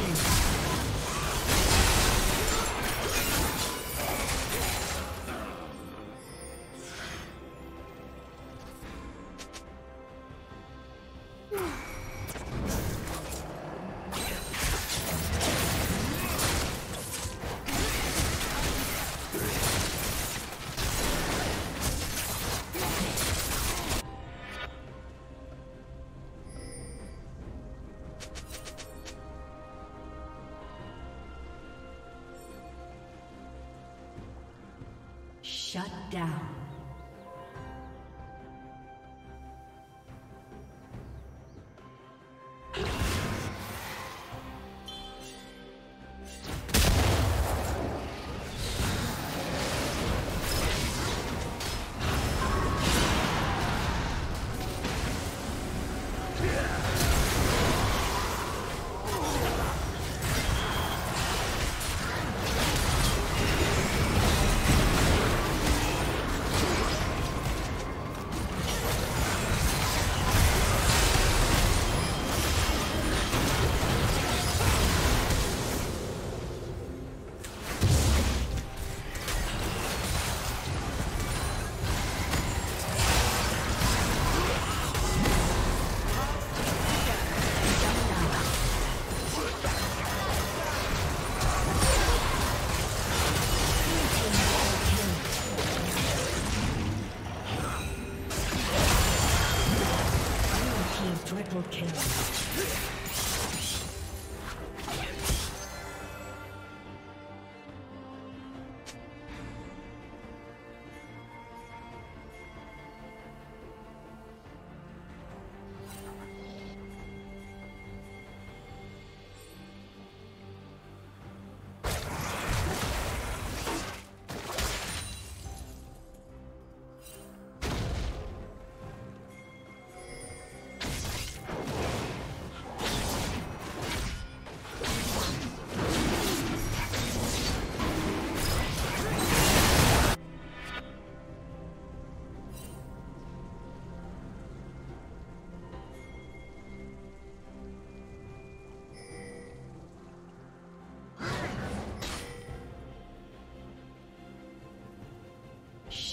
killing